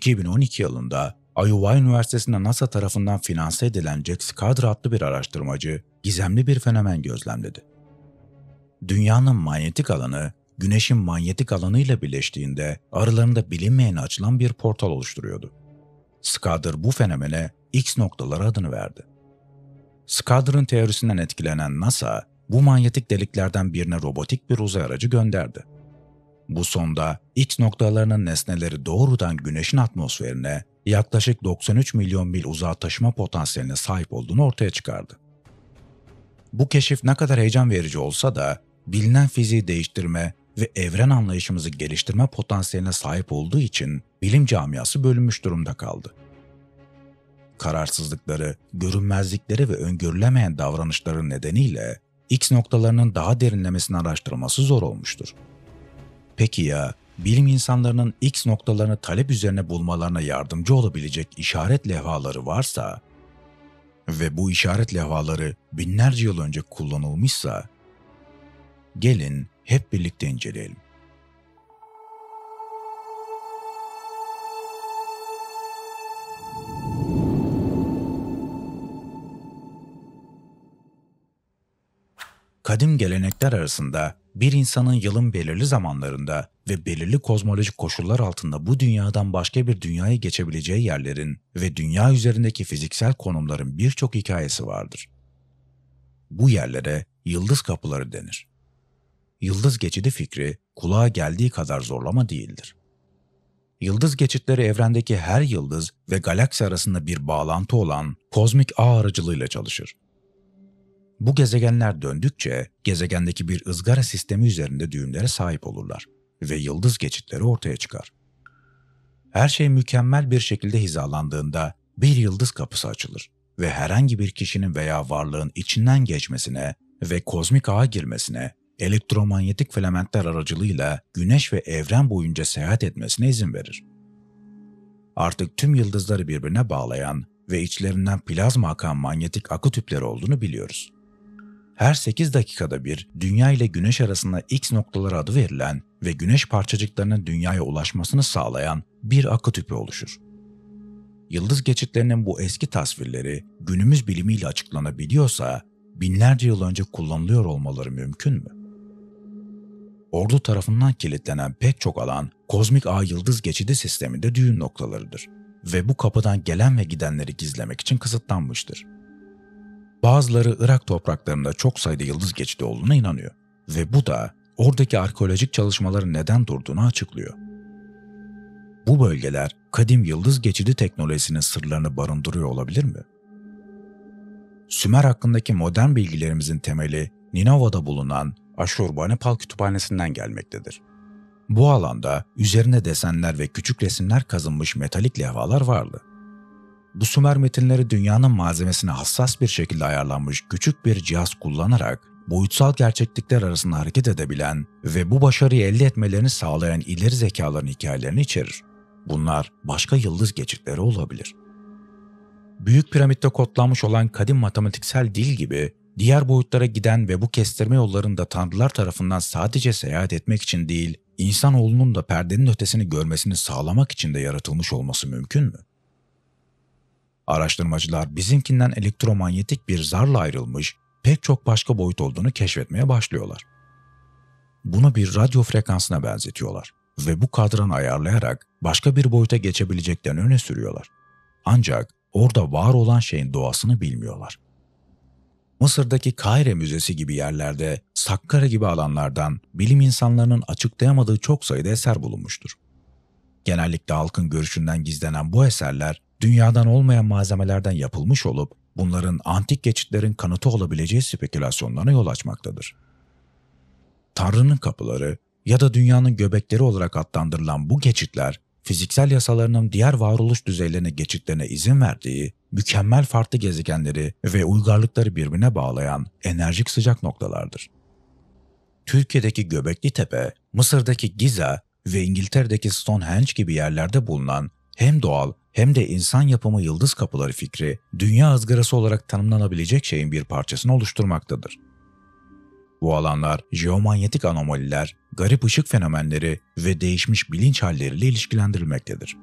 2012 yılında Iowa Üniversitesi'nde NASA tarafından finanse edilen Jack Scudder adlı bir araştırmacı gizemli bir fenomen gözlemledi. Dünyanın manyetik alanı, Güneş'in manyetik alanı ile birleştiğinde aralarında bilinmeyene açılan bir portal oluşturuyordu. Scudder bu fenomene X noktaları adını verdi. Scudder'ın teorisinden etkilenen NASA, bu manyetik deliklerden birine robotik bir uzay aracı gönderdi. Bu sonda X noktalarının nesneleri doğrudan Güneş'in atmosferine yaklaşık 93 milyon mil uzağa taşıma potansiyeline sahip olduğunu ortaya çıkardı. Bu keşif ne kadar heyecan verici olsa da bilinen fiziği değiştirme ve evren anlayışımızı geliştirme potansiyeline sahip olduğu için bilim camiası bölünmüş durumda kaldı. Kararsızlıkları, görünmezlikleri ve öngörülemeyen davranışları nedeniyle X noktalarının daha derinlemesine araştırılması zor olmuştur. Peki ya bilim insanlarının X noktalarını talep üzerine bulmalarına yardımcı olabilecek işaret levhaları varsa ve bu işaret levhaları binlerce yıl önce kullanılmışsa gelin hep birlikte inceleyelim. Kadim gelenekler arasında bir insanın yılın belirli zamanlarında ve belirli kozmolojik koşullar altında bu dünyadan başka bir dünyaya geçebileceği yerlerin ve dünya üzerindeki fiziksel konumların birçok hikayesi vardır. Bu yerlere yıldız kapıları denir. Yıldız geçidi fikri kulağa geldiği kadar zorlama değildir. Yıldız geçitleri evrendeki her yıldız ve galaksi arasında bir bağlantı olan kozmik ağ aracılığıyla çalışır. Bu gezegenler döndükçe gezegendeki bir ızgara sistemi üzerinde düğümlere sahip olurlar ve yıldız geçitleri ortaya çıkar. Her şey mükemmel bir şekilde hizalandığında bir yıldız kapısı açılır ve herhangi bir kişinin veya varlığın içinden geçmesine ve kozmik ağa girmesine elektromanyetik filamentler aracılığıyla güneş ve evren boyunca seyahat etmesine izin verir. Artık tüm yıldızları birbirine bağlayan ve içlerinden plazma akan manyetik akı tüpleri olduğunu biliyoruz. Her 8 dakikada bir Dünya ile Güneş arasında X noktaları adı verilen ve Güneş parçacıklarının Dünya'ya ulaşmasını sağlayan bir akı tüpü oluşur. Yıldız geçitlerinin bu eski tasvirleri günümüz bilimiyle açıklanabiliyorsa binlerce yıl önce kullanılıyor olmaları mümkün mü? Ordu tarafından kilitlenen pek çok alan kozmik ağ yıldız geçidi sisteminde düğün noktalarıdır ve bu kapıdan gelen ve gidenleri gizlemek için kısıtlanmıştır. Bazıları Irak topraklarında çok sayıda yıldız geçidi olduğuna inanıyor ve bu da oradaki arkeolojik çalışmaların neden durduğunu açıklıyor. Bu bölgeler kadim yıldız geçidi teknolojisinin sırlarını barındırıyor olabilir mi? Sümer hakkındaki modern bilgilerimizin temeli Ninova'da bulunan Aşurbanipal kütüphanesinden gelmektedir. Bu alanda üzerine desenler ve küçük resimler kazınmış metalik levhalar vardı. Bu Sümer metinleri dünyanın malzemesine hassas bir şekilde ayarlanmış küçük bir cihaz kullanarak boyutsal gerçeklikler arasında hareket edebilen ve bu başarıyı elde etmelerini sağlayan ileri zekaların hikayelerini içerir. Bunlar başka yıldız geçitleri olabilir. Büyük piramitte kodlanmış olan kadim matematiksel dil gibi diğer boyutlara giden ve bu kestirme yollarında tanrılar tarafından sadece seyahat etmek için değil, insanoğlunun da perdenin ötesini görmesini sağlamak için de yaratılmış olması mümkün mü? Araştırmacılar bizimkinden elektromanyetik bir zarla ayrılmış pek çok başka boyut olduğunu keşfetmeye başlıyorlar. Bunu bir radyo frekansına benzetiyorlar ve bu kadranı ayarlayarak başka bir boyuta geçebileceklerini öne sürüyorlar. Ancak orada var olan şeyin doğasını bilmiyorlar. Mısır'daki Kahire Müzesi gibi yerlerde, Sakkara gibi alanlardan bilim insanlarının açıklayamadığı çok sayıda eser bulunmuştur. Genellikle halkın görüşünden gizlenen bu eserler dünyadan olmayan malzemelerden yapılmış olup bunların antik geçitlerin kanıtı olabileceği spekülasyonlarına yol açmaktadır. Tanrı'nın kapıları ya da dünyanın göbekleri olarak adlandırılan bu geçitler fiziksel yasalarının diğer varoluş düzeylerine geçitlerine izin verdiği, mükemmel farklı gezegenleri ve uygarlıkları birbirine bağlayan enerjik sıcak noktalardır. Türkiye'deki Göbekli Tepe, Mısır'daki Giza ve İngiltere'deki Stonehenge gibi yerlerde bulunan hem doğal hem de insan yapımı yıldız kapıları fikri, dünya ızgarası olarak tanımlanabilecek şeyin bir parçasını oluşturmaktadır. Bu alanlar jeomanyetik anomaliler, garip ışık fenomenleri ve değişmiş bilinç halleriyle ilişkilendirilmektedir.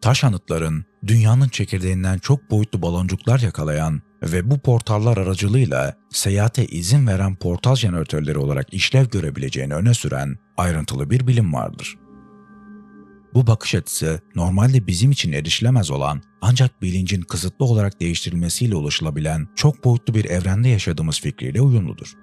taş anıtların dünyanın çekirdeğinden çok boyutlu baloncuklar yakalayan ve bu portallar aracılığıyla seyahate izin veren portal jeneratörleri olarak işlev görebileceğini öne süren ayrıntılı bir bilim vardır. Bu bakış açısı normalde bizim için erişilemez olan ancak bilincin kısıtlı olarak değiştirilmesiyle ulaşılabilen çok boyutlu bir evrende yaşadığımız fikriyle uyumludur.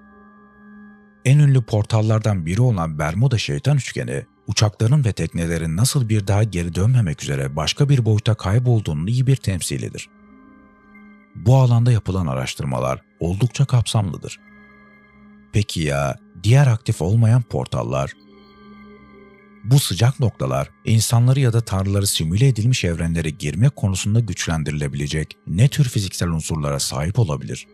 En ünlü portallardan biri olan Bermuda Şeytan Üçgeni, uçakların ve teknelerin nasıl bir daha geri dönmemek üzere başka bir boyuta kaybolduğunun iyi bir temsilidir. Bu alanda yapılan araştırmalar oldukça kapsamlıdır. Peki ya diğer aktif olmayan portallar? Bu sıcak noktalar insanları ya da tanrıları simüle edilmiş evrenlere girme konusunda güçlendirilebilecek ne tür fiziksel unsurlara sahip olabilir?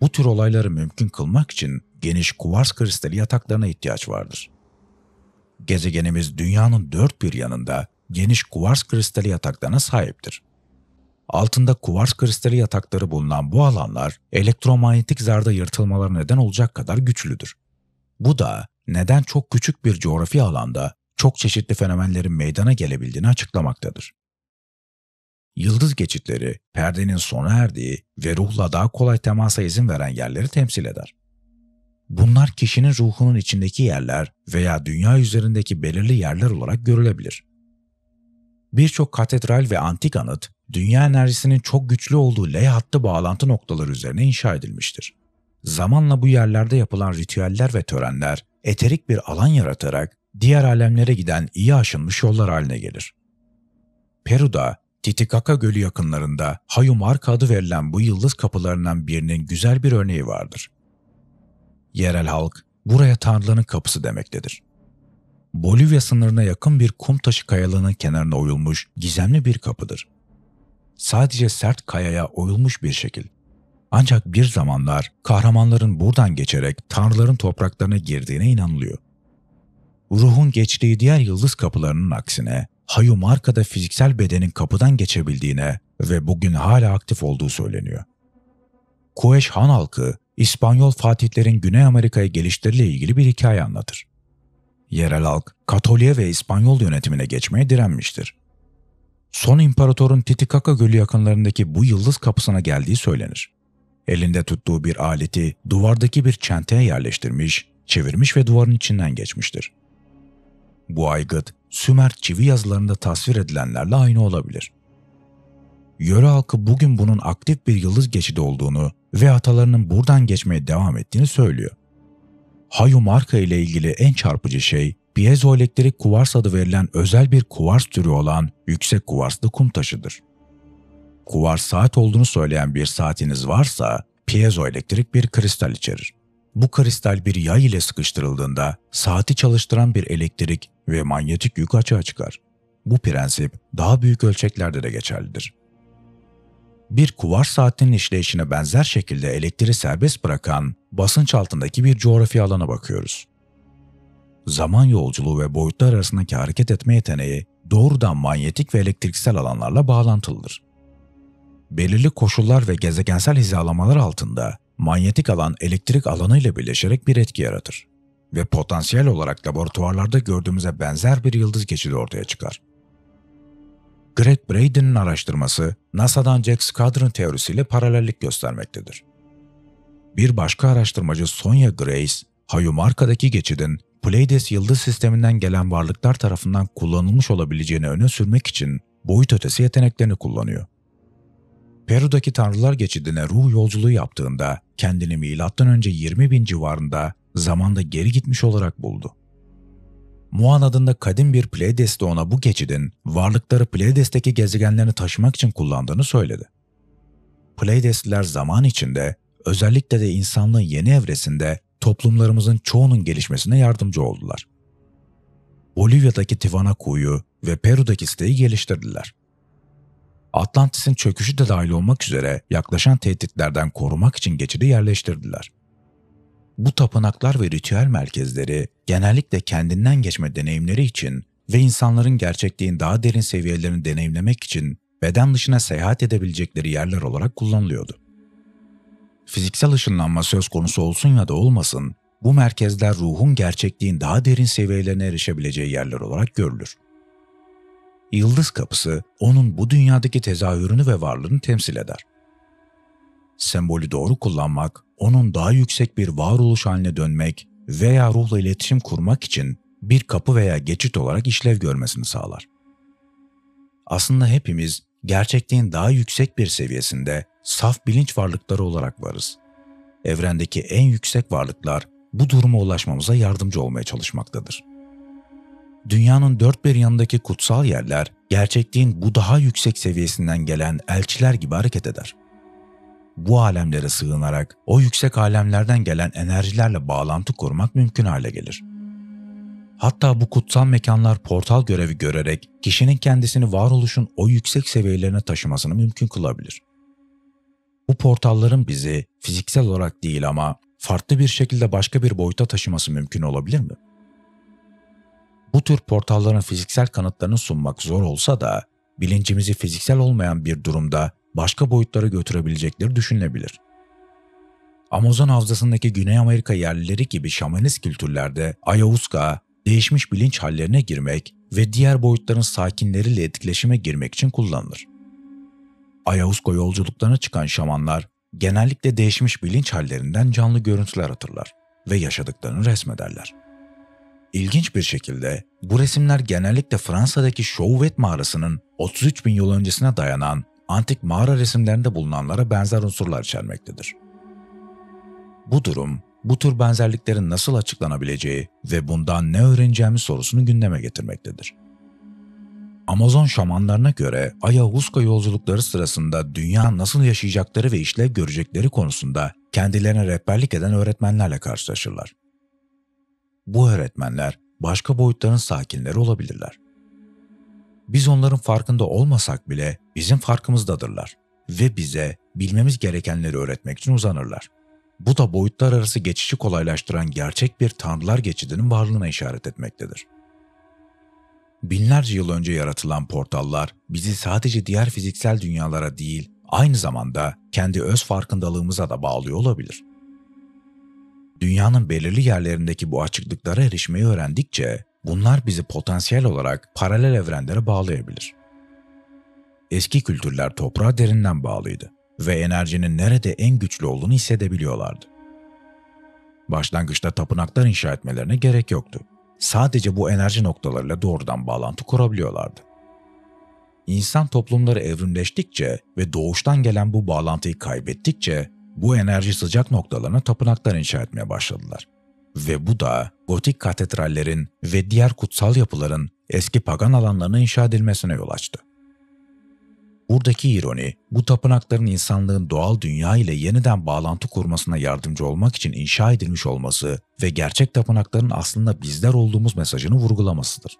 Bu tür olayları mümkün kılmak için geniş kuvars kristali yataklarına ihtiyaç vardır. Gezegenimiz dünyanın dört bir yanında geniş kuvars kristali yataklarına sahiptir. Altında kuvars kristali yatakları bulunan bu alanlar elektromanyetik zarda yırtılmalar neden olacak kadar güçlüdür. Bu da neden çok küçük bir coğrafi alanda çok çeşitli fenomenlerin meydana gelebildiğini açıklamaktadır. Yıldız geçitleri, perdenin sona erdiği ve ruhla daha kolay temasa izin veren yerleri temsil eder. Bunlar kişinin ruhunun içindeki yerler veya dünya üzerindeki belirli yerler olarak görülebilir. Birçok katedral ve antik anıt, dünya enerjisinin çok güçlü olduğu L hattı bağlantı noktaları üzerine inşa edilmiştir. Zamanla bu yerlerde yapılan ritüeller ve törenler, eterik bir alan yaratarak diğer alemlere giden iyi aşınmış yollar haline gelir. Peru'da Titicaca Gölü yakınlarında Hayumark adı verilen bu yıldız kapılarından birinin güzel bir örneği vardır. Yerel halk buraya tanrıların kapısı demektedir. Bolivya sınırına yakın bir kum taşı kayalığının kenarına oyulmuş gizemli bir kapıdır. Sadece sert kayaya oyulmuş bir şekil. Ancak bir zamanlar kahramanların buradan geçerek tanrıların topraklarına girdiğine inanılıyor. Ruhun geçtiği diğer yıldız kapılarının aksine Hayumarka'da fiziksel bedenin kapıdan geçebildiğine ve bugün hala aktif olduğu söyleniyor. Kueş Han halkı İspanyol fatihlerin Güney Amerika'ya gelişleriyle ilgili bir hikaye anlatır. Yerel halk Katoliğe ve İspanyol yönetimine geçmeye direnmiştir. Son imparatorun Titicaca Gölü yakınlarındaki bu yıldız kapısına geldiği söylenir. Elinde tuttuğu bir aleti duvardaki bir çenteye yerleştirmiş, çevirmiş ve duvarın içinden geçmiştir. Bu aygıt Sümer çivi yazılarında tasvir edilenlerle aynı olabilir. Yöre halkı bugün bunun aktif bir yıldız geçidi olduğunu ve atalarının buradan geçmeye devam ettiğini söylüyor. Hayu marka ile ilgili en çarpıcı şey piezoelektrik kuvars adı verilen özel bir kuvars türü olan yüksek kuvarslı kum taşıdır. Kuvars saat olduğunu söyleyen bir saatiniz varsa piezoelektrik bir kristal içerir. Bu kristal bir yay ile sıkıştırıldığında saati çalıştıran bir elektrik ve manyetik yük açığa çıkar. Bu prensip daha büyük ölçeklerde de geçerlidir. Bir kuvars saatinin işleyişine benzer şekilde elektriği serbest bırakan basınç altındaki bir coğrafi alana bakıyoruz. Zaman yolculuğu ve boyutlar arasındaki hareket etme yeteneği doğrudan manyetik ve elektriksel alanlarla bağlantılıdır. Belirli koşullar ve gezegensel hizalamalar altında manyetik alan elektrik alanı ile birleşerek bir etki yaratır ve potansiyel olarak laboratuvarlarda gördüğümüze benzer bir yıldız geçidi ortaya çıkar. Greg Braden'in araştırması NASA'dan Jack Squadron teorisiyle paralellik göstermektedir. Bir başka araştırmacı Sonya Grace, Hayumarka'daki geçidin Pleiades yıldız sisteminden gelen varlıklar tarafından kullanılmış olabileceğini öne sürmek için boyut ötesi yeteneklerini kullanıyor. Peru'daki Tanrılar Geçidi'ne ruh yolculuğu yaptığında kendini M.Ö. 20 bin civarında zamanda geri gitmiş olarak buldu. Muan adında kadim bir Pleiades de ona bu geçidin varlıkları Pleiades'teki gezegenlerini taşımak için kullandığını söyledi. Pleiadesliler zaman içinde özellikle de insanlığın yeni evresinde toplumlarımızın çoğunun gelişmesine yardımcı oldular. Bolivya'daki Tiwanaku'yu ve Peru'daki siteyi geliştirdiler. Atlantis'in çöküşü de dahil olmak üzere yaklaşan tehditlerden korumak için geçidi yerleştirdiler. Bu tapınaklar ve ritüel merkezleri genellikle kendinden geçme deneyimleri için ve insanların gerçekliğin daha derin seviyelerini deneyimlemek için beden dışına seyahat edebilecekleri yerler olarak kullanılıyordu. Fiziksel ışınlanma söz konusu olsun ya da olmasın, bu merkezler ruhun gerçekliğin daha derin seviyelerine erişebileceği yerler olarak görülür. Yıldız kapısı onun bu dünyadaki tezahürünü ve varlığını temsil eder. Sembolü doğru kullanmak, onun daha yüksek bir varoluş haline dönmek veya ruhla iletişim kurmak için bir kapı veya geçit olarak işlev görmesini sağlar. Aslında hepimiz gerçekliğin daha yüksek bir seviyesinde saf bilinç varlıkları olarak varız. Evrendeki en yüksek varlıklar bu duruma ulaşmamıza yardımcı olmaya çalışmaktadır. Dünyanın dört bir yanındaki kutsal yerler gerçekliğin bu daha yüksek seviyesinden gelen elçiler gibi hareket eder. Bu alemlere sığınarak o yüksek alemlerden gelen enerjilerle bağlantı kurmak mümkün hale gelir. Hatta bu kutsal mekanlar portal görevi görerek kişinin kendisini varoluşun o yüksek seviyelerine taşımasını mümkün kılabilir. Bu portalların bizi fiziksel olarak değil ama farklı bir şekilde başka bir boyuta taşıması mümkün olabilir mi? Bu tür portalların fiziksel kanıtlarını sunmak zor olsa da bilincimizi fiziksel olmayan bir durumda başka boyutlara götürebilecekleri düşünülebilir. Amazon havzasındaki Güney Amerika yerlileri gibi şamanist kültürlerde ayahuasca, değişmiş bilinç hallerine girmek ve diğer boyutların sakinleriyle etkileşime girmek için kullanılır. Ayahuasca yolculuklarına çıkan şamanlar genellikle değişmiş bilinç hallerinden canlı görüntüler hatırlar ve yaşadıklarını resmederler. İlginç bir şekilde bu resimler genellikle Fransa'daki Chauvet mağarasının 33 bin yıl öncesine dayanan antik mağara resimlerinde bulunanlara benzer unsurlar içermektedir. Bu durum, bu tür benzerliklerin nasıl açıklanabileceği ve bundan ne öğreneceğimiz sorusunu gündeme getirmektedir. Amazon şamanlarına göre Ayahuasca yolculukları sırasında dünya nasıl yaşayacakları ve işlev görecekleri konusunda kendilerine rehberlik eden öğretmenlerle karşılaşırlar. Bu öğretmenler başka boyutların sakinleri olabilirler. Biz onların farkında olmasak bile bizim farkımızdadırlar ve bize bilmemiz gerekenleri öğretmek için uzanırlar. Bu da boyutlar arası geçişi kolaylaştıran gerçek bir tanrılar geçidinin varlığına işaret etmektedir. Binlerce yıl önce yaratılan portallar bizi sadece diğer fiziksel dünyalara değil, aynı zamanda kendi öz farkındalığımıza da bağlıyor olabilir. Dünyanın belirli yerlerindeki bu açıklıklara erişmeyi öğrendikçe bunlar bizi potansiyel olarak paralel evrenlere bağlayabilir. Eski kültürler toprağa derinden bağlıydı ve enerjinin nerede en güçlü olduğunu hissedebiliyorlardı. Başlangıçta tapınaklar inşa etmelerine gerek yoktu. Sadece bu enerji noktalarıyla doğrudan bağlantı kurabiliyorlardı. İnsan toplumları evrimleştikçe ve doğuştan gelen bu bağlantıyı kaybettikçe bu enerji sıcak noktalarına tapınaklar inşa etmeye başladılar. Ve bu da gotik katedrallerin ve diğer kutsal yapıların eski pagan alanlarına inşa edilmesine yol açtı. Buradaki ironi, bu tapınakların insanlığın doğal dünya ile yeniden bağlantı kurmasına yardımcı olmak için inşa edilmiş olması ve gerçek tapınakların aslında bizler olduğumuz mesajını vurgulamasıdır.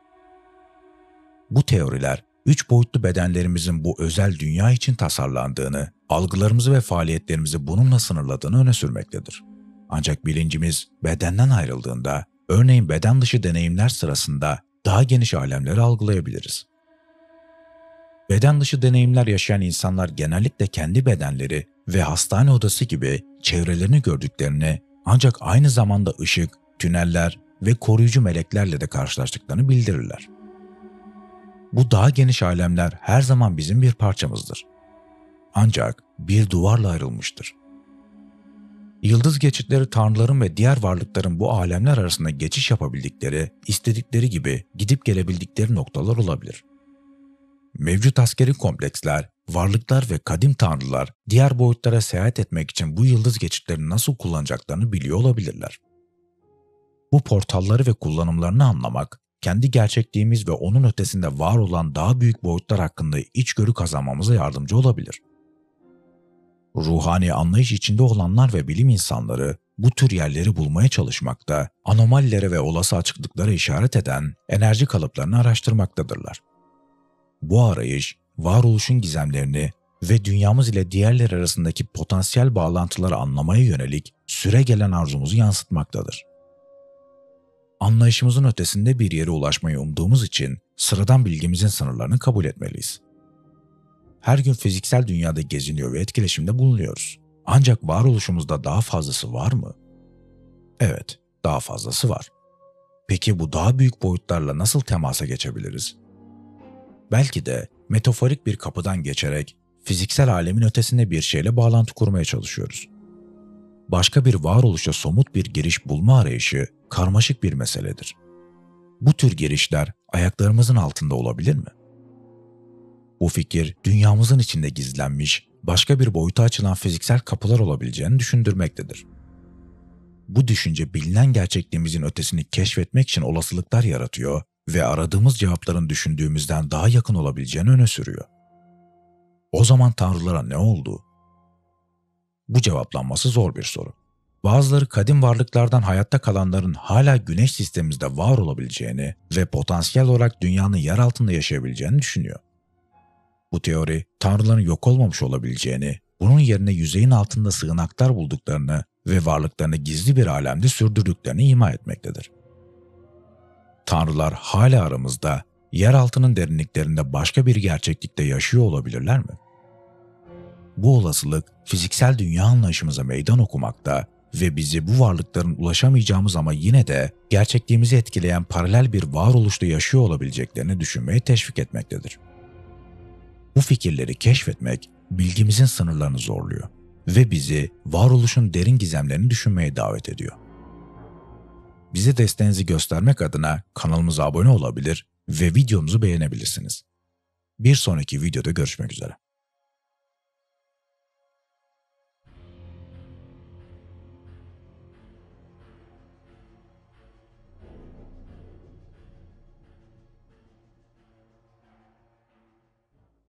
Bu teoriler, üç boyutlu bedenlerimizin bu özel dünya için tasarlandığını, algılarımızı ve faaliyetlerimizi bununla sınırladığını öne sürmektedir. Ancak bilincimiz bedenden ayrıldığında, örneğin beden dışı deneyimler sırasında daha geniş alemleri algılayabiliriz. Beden dışı deneyimler yaşayan insanlar genellikle kendi bedenleri ve hastane odası gibi çevrelerini gördüklerini ancak aynı zamanda ışık, tüneller ve koruyucu meleklerle de karşılaştıklarını bildirirler. Bu daha geniş alemler her zaman bizim bir parçamızdır. Ancak bir duvarla ayrılmıştır. Yıldız geçitleri tanrıların ve diğer varlıkların bu alemler arasında geçiş yapabildikleri, istedikleri gibi gidip gelebildikleri noktalar olabilir. Mevcut askeri kompleksler, varlıklar ve kadim tanrılar diğer boyutlara seyahat etmek için bu yıldız geçitlerini nasıl kullanacaklarını biliyor olabilirler. Bu portalları ve kullanımlarını anlamak, kendi gerçekliğimiz ve onun ötesinde var olan daha büyük boyutlar hakkında içgörü kazanmamıza yardımcı olabilir. Ruhani anlayış içinde olanlar ve bilim insanları bu tür yerleri bulmaya çalışmakta, anomalilere ve olası açıklıklara işaret eden enerji kalıplarını araştırmaktadırlar. Bu arayış, varoluşun gizemlerini ve dünyamız ile diğerler arasındaki potansiyel bağlantıları anlamaya yönelik süre gelen arzumuzu yansıtmaktadır. Anlayışımızın ötesinde bir yere ulaşmayı umduğumuz için sıradan bilgimizin sınırlarını kabul etmeliyiz. Her gün fiziksel dünyada geziniyor ve etkileşimde bulunuyoruz. Ancak varoluşumuzda daha fazlası var mı? Evet, daha fazlası var. Peki bu daha büyük boyutlarla nasıl temasa geçebiliriz? Belki de metaforik bir kapıdan geçerek fiziksel alemin ötesinde bir şeyle bağlantı kurmaya çalışıyoruz. Başka bir varoluşa somut bir giriş bulma arayışı karmaşık bir meseledir. Bu tür girişler ayaklarımızın altında olabilir mi? Bu fikir dünyamızın içinde gizlenmiş, başka bir boyuta açılan fiziksel kapılar olabileceğini düşündürmektedir. Bu düşünce bilinen gerçekliğimizin ötesini keşfetmek için olasılıklar yaratıyor ve aradığımız cevapların düşündüğümüzden daha yakın olabileceğini öne sürüyor. O zaman tanrılara ne oldu? Bu cevaplanması zor bir soru. Bazıları kadim varlıklardan hayatta kalanların hala güneş sistemimizde var olabileceğini ve potansiyel olarak dünyanın yer altında yaşayabileceğini düşünüyor. Bu teori, tanrıların yok olmamış olabileceğini, bunun yerine yüzeyin altında sığınaklar bulduklarını ve varlıklarını gizli bir alemde sürdürdüklerini ima etmektedir. Tanrılar hala aramızda, yer altının derinliklerinde başka bir gerçeklikte yaşıyor olabilirler mi? Bu olasılık fiziksel dünya anlayışımıza meydan okumakta ve bizi bu varlıkların ulaşamayacağımız ama yine de gerçekliğimizi etkileyen paralel bir varoluşta yaşıyor olabileceklerini düşünmeye teşvik etmektedir. Bu fikirleri keşfetmek bilgimizin sınırlarını zorluyor ve bizi varoluşun derin gizemlerini düşünmeye davet ediyor. Bize desteğinizi göstermek adına kanalımıza abone olabilir ve videomuzu beğenebilirsiniz. Bir sonraki videoda görüşmek üzere.